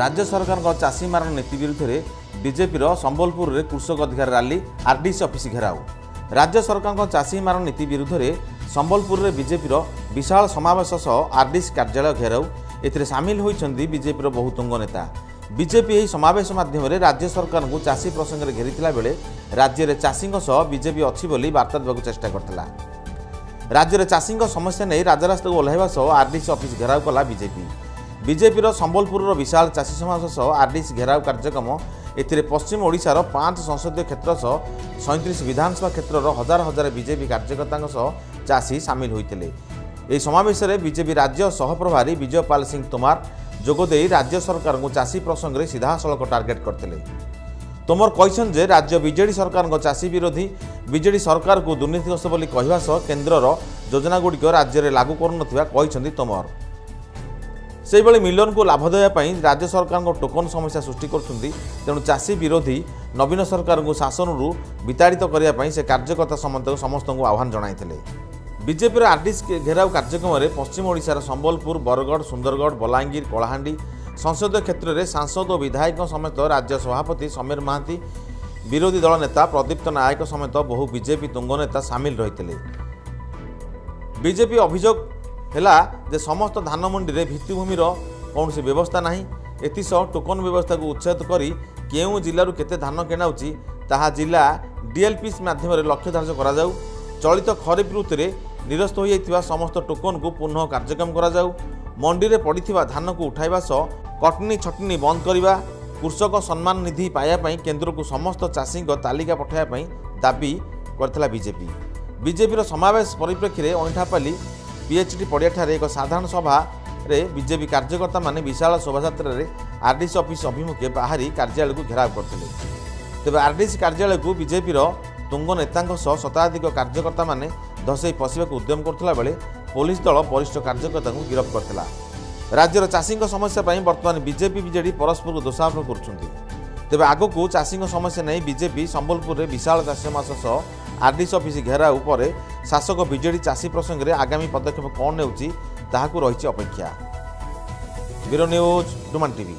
ରାଜ୍ୟ ସରକାରଙ୍କ ଚାଷୀ ମାରଣ ନୀତି ବିରୁଦ୍ଧରେ ବିଜେପିର ସମ୍ବଲପୁରରେ କୃଷକ ଅଧିକାର ରାଲି ଆର୍ଡିସି ଅଫିସ ଘେରାଉ। ରାଜ୍ୟ ସରକାରଙ୍କ ଚାଷୀ ମାରଣ ନୀତି ବିରୁଦ୍ଧରେ ସମ୍ବଲପୁରରେ ବିଜେପିର ବିଶାଳ ସମାବେଶ ସହ ଆର୍ଡିସି କାର୍ଯ୍ୟାଳୟ ଘେରାଉ। ଏଥିରେ ସାମିଲ ହୋଇଛନ୍ତି ବିଜେପିର ବହୁ ତୁଙ୍ଗ ନେତା। ବିଜେପି ଏହି ସମାବେଶ ମାଧ୍ୟମରେ ରାଜ୍ୟ ସରକାରଙ୍କୁ ଚାଷୀ ପ୍ରସଙ୍ଗରେ ଘେରିଥିଲା ବେଳେ ରାଜ୍ୟରେ ଚାଷୀଙ୍କ ସହ ବିଜେପି ଅଛି ବୋଲି ବାର୍ତ୍ତା ଦେବାକୁ ଚେଷ୍ଟା କରିଥିଲା। ରାଜ୍ୟରେ ଚାଷୀଙ୍କ ସମସ୍ୟା ନେଇ ରାଜରାସ୍ତାକୁ ଓହ୍ଲାଇବା ସହ ଆର୍ଡିସି ଅଫିସ ଘେରାଉ କଲା ବିଜେପି। ବିଜେପିର ସମ୍ବଲପୁରର ବିଶାଳ ଚାଷୀ ସମାବେଶ ସହ ଆର୍ଡିସି ଘେରାଉ କାର୍ଯ୍ୟକ୍ରମ ଏଥିରେ ପଶ୍ଚିମ ଓଡ଼ିଶାର ପାଞ୍ଚ ସଂସଦୀୟ କ୍ଷେତ୍ର ସହ ସଇଁତିରିଶ ବିଧାନସଭା କ୍ଷେତ୍ରର ହଜାର ହଜାର ବିଜେପି କାର୍ଯ୍ୟକର୍ତ୍ତାଙ୍କ ସହ ଚାଷୀ ସାମିଲ ହୋଇଥିଲେ। ଏହି ସମାବେଶରେ ବିଜେପି ରାଜ୍ୟ ସହପ୍ରଭାରୀ ବିଜୟ ପାଲ ସିଂ ତୋମାର ଯୋଗଦେଇ ରାଜ୍ୟ ସରକାରଙ୍କୁ ଚାଷୀ ପ୍ରସଙ୍ଗରେ ସିଧାସଳଖ ଟାର୍ଗେଟ୍ କରିଥିଲେ। ତୋମର କହିଛନ୍ତି ଯେ ରାଜ୍ୟ ବିଜେଡି ସରକାରଙ୍କ ଚାଷୀ ବିରୋଧୀ ବିଜେଡି ସରକାରକୁ ଦୁର୍ନୀତିଗ୍ରସ୍ତ ବୋଲି କହିବା ସହ କେନ୍ଦ୍ରର ଯୋଜନାଗୁଡ଼ିକ ରାଜ୍ୟରେ ଲାଗୁ କରୁନଥିବା କହିଛନ୍ତି ତୋମର। ସେହିଭଳି ମିଲନକୁ ଲାଭ ଦେବା ପାଇଁ ରାଜ୍ୟ ସରକାରଙ୍କ ଟୋକନ ସମସ୍ୟା ସୃଷ୍ଟି କରୁଛନ୍ତି। ତେଣୁ ଚାଷୀ ବିରୋଧୀ ନବୀନ ସରକାରଙ୍କୁ ଶାସନରୁ ବିତାଡ଼ିତ କରିବା ପାଇଁ ସେ କାର୍ଯ୍ୟକର୍ତ୍ତା ସମେତ ସମସ୍ତଙ୍କୁ ଆହ୍ୱାନ ଜଣାଇଥିଲେ। ବିଜେପିର ଆର୍ଡିସ୍ ଘେରାଉ କାର୍ଯ୍ୟକ୍ରମରେ ପଶ୍ଚିମ ଓଡ଼ିଶାର ସମ୍ବଲପୁର ବରଗଡ଼ ସୁନ୍ଦରଗଡ଼ ବଲାଙ୍ଗୀର କଳାହାଣ୍ଡି ସଂସଦୀୟ କ୍ଷେତ୍ରରେ ସାଂସଦ ଓ ବିଧାୟକଙ୍କ ସମେତ ରାଜ୍ୟ ସଭାପତି ସମୀର ମହାନ୍ତି ବିରୋଧୀ ଦଳ ନେତା ପ୍ରଦୀପ୍ତ ନାୟକ ସମେତ ବହୁ ବିଜେପି ତୁଙ୍ଗ ନେତା ସାମିଲ ରହିଥିଲେ। ବିଜେପି ଅଭିଯୋଗ ହେଲା ଯେ ସମସ୍ତ ଧାନମଣ୍ଡିରେ ଭିତ୍ତିଭୂମିର କୌଣସି ବ୍ୟବସ୍ଥା ନାହିଁ। ଏଥିସହ ଟୋକନ ବ୍ୟବସ୍ଥାକୁ ଉଚ୍ଛେଦ କରି କେଉଁ ଜିଲ୍ଲାରୁ କେତେ ଧାନ କିଣାଉଛି ତାହା ଜିଲ୍ଲା ଡିଏଲ୍ପିସ୍ ମାଧ୍ୟମରେ ଲକ୍ଷ୍ୟ ଧାର୍ଯ୍ୟ କରାଯାଉ। ଚଳିତ ଖରିଫ ଋତୁରେ ନିରସ୍ତ ହୋଇଯାଇଥିବା ସମସ୍ତ ଟୋକନକୁ ପୁନଃ କାର୍ଯ୍ୟକ୍ରମ କରାଯାଉ। ମଣ୍ଡିରେ ପଡ଼ିଥିବା ଧାନକୁ ଉଠାଇବା ସହ କଟନୀ ଛଟନୀ ବନ୍ଦ କରିବା କୃଷକ ସମ୍ମାନ ନିଧି ପାଇବା ପାଇଁ କେନ୍ଦ୍ରକୁ ସମସ୍ତ ଚାଷୀଙ୍କ ତାଲିକା ପଠାଇବା ପାଇଁ ଦାବି କରିଥିଲା ବିଜେପି। ବିଜେପିର ସମାବେଶ ପରିପ୍ରେକ୍ଷୀରେ ଅଇଁଠାପାଲି ପିଏଚ୍ଡି ପଡ଼ିଆଠାରେ ଏକ ସାଧାରଣ ସଭାରେ ବିଜେପି କାର୍ଯ୍ୟକର୍ତ୍ତାମାନେ ବିଶାଳ ଶୋଭାଯାତ୍ରାରେ ଆର୍ଡିସି ଅଫିସ ଅଭିମୁଖେ ବାହାରି କାର୍ଯ୍ୟାଳୟକୁ ଘେରାଉ କରିଥିଲେ। ତେବେ ଆର୍ଡିସି କାର୍ଯ୍ୟାଳୟକୁ ବିଜେପିର ତୁଙ୍ଗ ନେତାଙ୍କ ସହ ଶତାଧିକ କାର୍ଯ୍ୟକର୍ତ୍ତାମାନେ ଧସେଇ ପଶିବାକୁ ଉଦ୍ୟମ କରୁଥିଲା ବେଳେ ପୋଲିସ ଦଳ ବରିଷ୍ଠ କାର୍ଯ୍ୟକର୍ତ୍ତାଙ୍କୁ ଗିରଫ କରିଥିଲା। ରାଜ୍ୟର ଚାଷୀଙ୍କ ସମସ୍ୟା ପାଇଁ ବର୍ତ୍ତମାନ ବିଜେପି ବିଜେଡି ପରସ୍ପରକୁ ଦୋଷାରୋପ କରୁଛନ୍ତି। ତେବେ ଆଗକୁ ଚାଷୀଙ୍କ ସମସ୍ୟା ନେଇ ବିଜେପି ସମ୍ବଲପୁରରେ ବିଶାଳ ଚାଷୀ ସମାବେଶ ସହ ଆର୍ଡିସି ଅଫିସ ଘେରାଉ ପରେ ଶାସକ ବିଜେଡି ଚାଷୀ ପ୍ରସଙ୍ଗରେ ଆଗାମୀ ପଦକ୍ଷେପ କ'ଣ ନେଉଛି ତାହାକୁ ରହିଛି ଅପେକ୍ଷା। ବ୍ୟୁରୋ ନ୍ୟୁଜ୍ ଡୁମାନ୍ ଟିଭି।